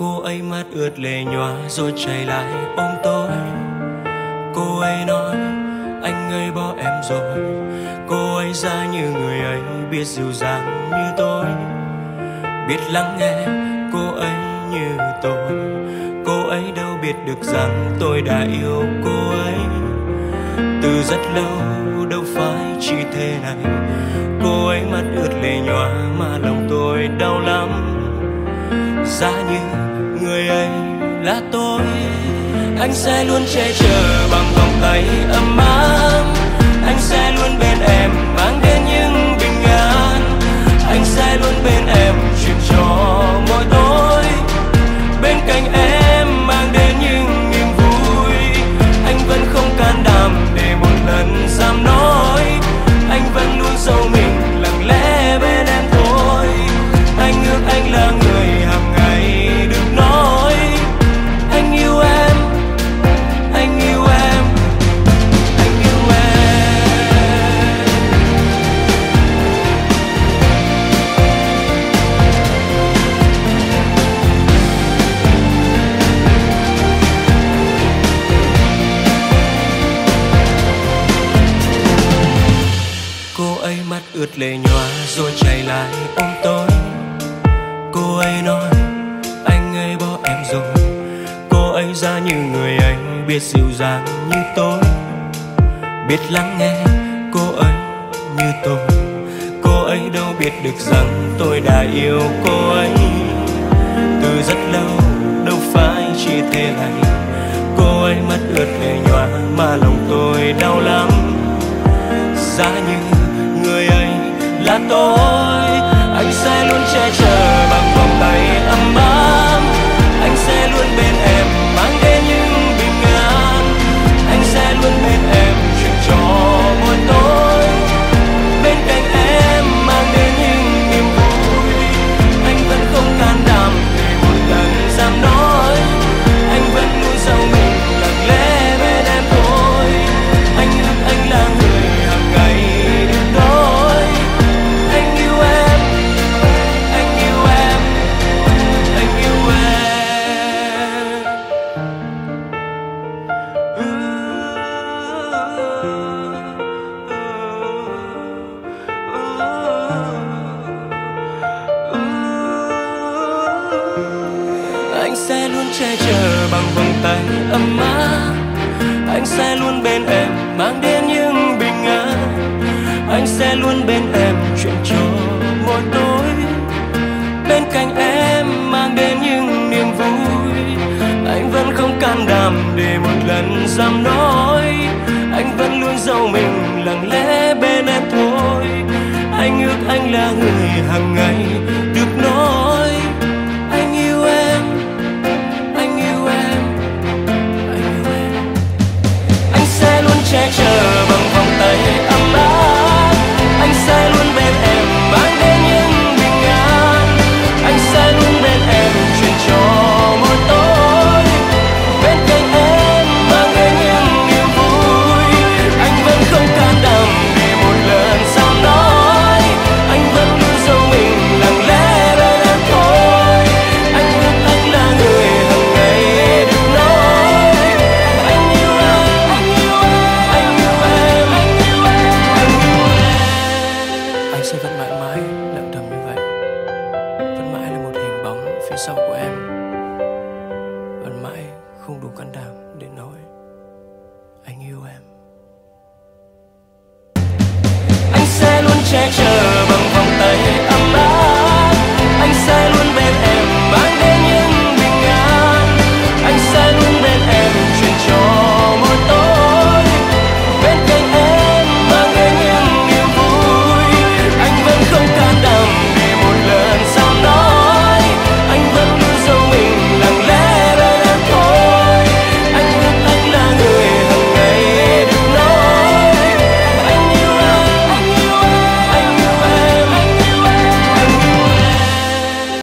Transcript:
cô ấy mắt ướt lệ nhòa rồi chạy lại ôm tôi. Cô ấy nói, anh ấy bỏ em rồi. Cô ấy ra như người ấy, biết dịu dàng như tôi. Biết lắng nghe cô ấy như tôi. Cô ấy đâu biết được rằng tôi đã yêu cô ấy. Từ rất lâu, đâu phải chỉ thế này. Cô ấy mắt ướt lệ nhòa mà lòng tôi đau lắm. Giá như người ấy là tôi. Anh sẽ luôn che chở bằng vòng tay ấm áp. Anh sẽ luôn bên em. Lệ nhòa rồi chạy lại ôm tôi cô ấy nói, anh ấy bỏ em rồi. Cô ấy ra như người anh, biết dịu dàng như tôi. Biết lắng nghe cô ấy như tôi. Cô ấy đâu biết được rằng tôi đã yêu cô ấy. Từ rất lâu, đâu phải chỉ thế này. Cô ấy mắt ướt lệ nhòa mà lòng tôi đau lắm. Giá như là sẽ luôn che chở bằng vòng tay ấm áp. Anh sẽ luôn bên em, mang đến những bình an anh sẽ luôn bên em, chuyện trò sẽ vẫn mãi mãi lặng thầm như vậy. Vẫn mãi là một hình bóng phía sau của em. Vẫn mãi không đủ can đảm để nói anh yêu em. Anh sẽ luôn che chở